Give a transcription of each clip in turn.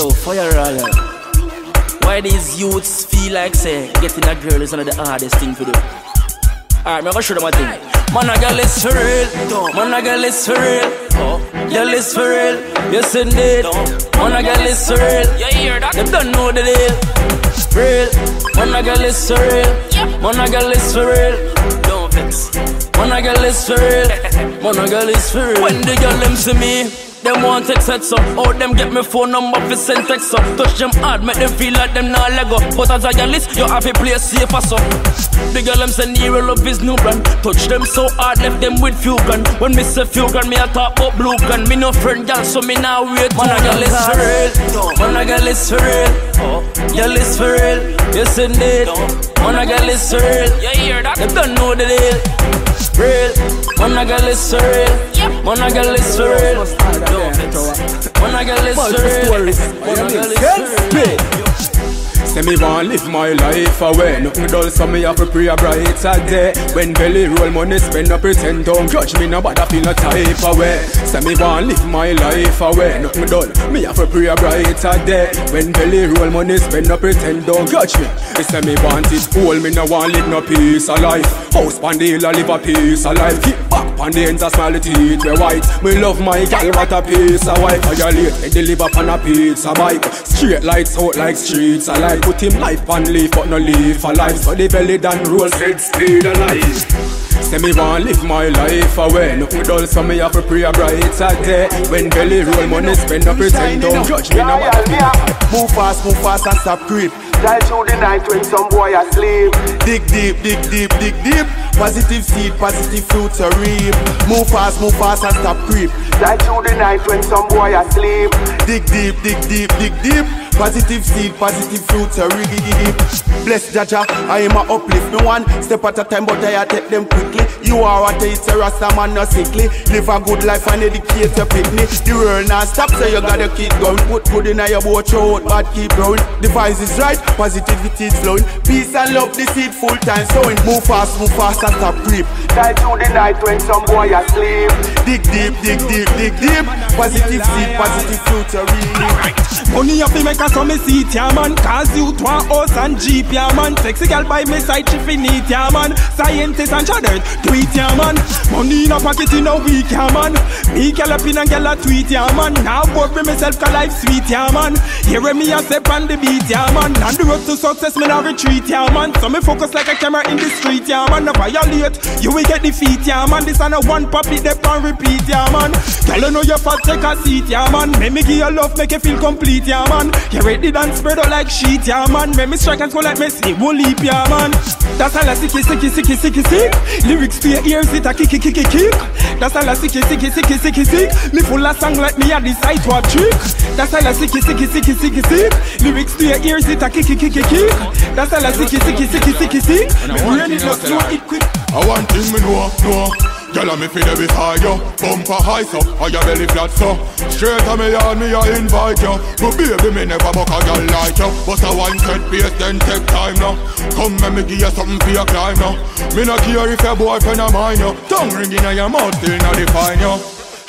Yo, fire royal. Why these youths feel like say getting a girl is one of the hardest thing to do? Alright, I'm gonna show them a thing. Man, a girl is for real. Man, a girl is for real. Girl is for real. Yes, indeed. Man, a girl is for real. You hear that? They don't know the deal. Real. Man, a girl is for real. Man, a girl is for real. Don't vex. Man, a girl is for real. Man, a girl is for real. When the girl them see me. Them want text it so Out them get me phone number fi send text so Touch them hard make them feel like them not lego. But as a list you have to play safer so The girl them say Nerro love is new brand. Touch them so hard left them with few gun When me say few gun me a talk about blue gun Me no friend girl so me now wait. Man a girl is for real. Man a girl is for real. Girl is for real. Yes indeed. Man a girl is for real. You hear that? They don't know the deal Real. Man a girl is for real Man a girl is for real don't vex. Man a girl is for real Man a girl is for real Say me want live my life away. Nothing dull so me have to pray a brighter day. When belly roll money spend up pretend. Don't judge me no bother feel no type away Say me want live my life away. Nothing dull me have to pray a brighter day. When belly roll money spend up pretend. Don't judge me. They say me want it all Me no want live no peace of life House pan the hill I live a peace of life. Keep back pan the a smile the teeth we white. Me love my gal what a piece of wife Violate me deliver pan a pizza bike Straight lights out like streets I like Put him life on leaf, but no leaf life. So the belly done roll, said speed alive. Say me want live my life away. Nothing dull so me have a brighter day. When belly roll money spend no pretend Don't judge me no Move fast, move fast and stop creep. Die through the night when some boy asleep. Dig deep, dig deep, dig deep. Positive seed, positive fruit to reap. Move fast, move fast and stop creep. Die through the night when some boy asleep. Dig deep, dig deep, dig deep Positive seed, positive fruit to reap Bless Jaja, I am a uplift. Me one step at a time but I take them quickly. You are what it's a rasta man not sickly. Live a good life and educate your picnic. The world not stop so you gotta keep going. Put good in your boat, show out bad keep growing. The vibes is right, positivity is flowing. Peace and love the seed full time sowing. Move fast, move fast and stop creep. Die through the night when some boy asleep. Dig deep, dig deep, dig deep. Positive seed, positive to reap Money you fi make a so me see it, yeah man Cause you want house and jeep, yeah man Sexy girl by me side, she fi neat, yeah man Scientist and chadder, tweet, yeah man Money in a pocket in a week, yeah man Me girl up in and girl a tweet, yeah man Now bored me myself, cause life sweet, yeah man Hear me a step on the beat, yeah man On the road to success, me not retreat, yeah man So me focus like a camera in the street, yeah man No violate, you will get defeat, yeah man This ain't a one pop it, dep and repeat, yeah man Girl, you know you fat, take a seat, yeah man Make me give you love, make you feel complete, yeah man You ready dance spread out like sheet, yeah man Make me strike and go like Messi, will leap, yeah man That's all I sicky, sicky, sicky, sicky, sick Lyrics to your ears, it a kicky, kicky, kick kick. That's all I sicky, sicky, sicky, sicky, sick Me full of song like me, I decide a trick That's all I sicky, sicky, sicky, sicky, sick Lyrics to your ears, it a kicky, kicky, kick kick. That's all I sicky, sicky, sicky, sicky, sick Me brain it just slow it quick I want thing me know, know Girl, me fi there beside you Bumper high so, or your belly flat so. Straight to me yard, me I invite you But baby, me never buck a girl like you But a one set pace, then take time now Come let me give you something for your climb now Me not care if your boyfriend of mine you Tongue ring in your mouth, still not define you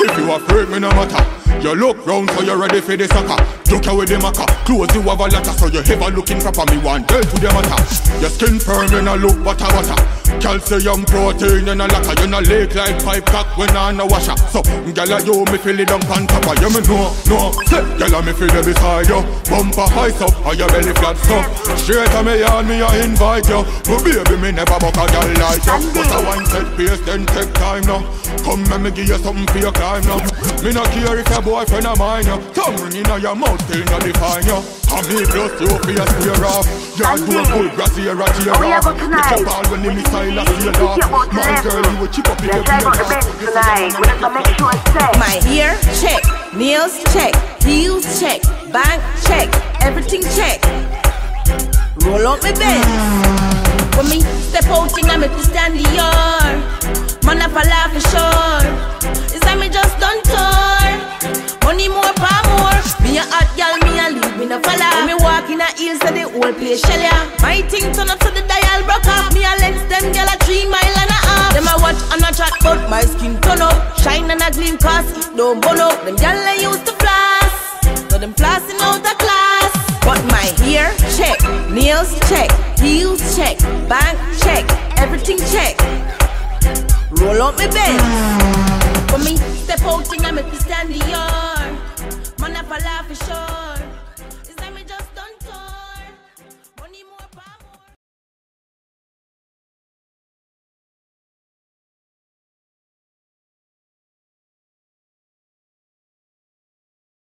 If you are afraid, me no matter. You look round so you're ready for the sucker. Look with the maca. Close you have a letter so you ever looking proper Me want tell to the matter. Your skin firm you no look butter butter Calcium protein in a locker. You no leak like pipe cock when I no washer. So gyal you me feel it down on top of you. Me know, know Say gyal me feel it beside you. Bumper high up or your belly flat? So Straight to me yard me I invite you. But baby me never buck a gyal like you. But I want set pace then take time now. Come let me give you something for your climb now. Me no care if your boyfriend of mine you. Tongue ring in your mouth still not define you. And me plus you for your square off Your door full grass here a tear off Make your ball when the missile a sail off My girl you will chip up in your beard My hair check, nails check, heels check, bank check, everything check. Roll out my bed. When me step out in, I make me stand the yard. Man, I fall off for sure. Is that me just done tour? Money more, power more. Me a hot gal, me a lead, me no follow walk in a heel, so the old place shell ya. My thing turn up, so the dial broke off. Me a legs, them girl a three mile and a half. Them a watch and a chat, but my skin turn up. Shine and a gleam, cause it don't burn up. Them girl I used to floss, so them flossing out the class. But my hair, check. Nails, check. Heels, check. Bank, check. Everything, check. Roll out my bed. For me, step out, thing I make me stand the yard. Man, I fall off for sure.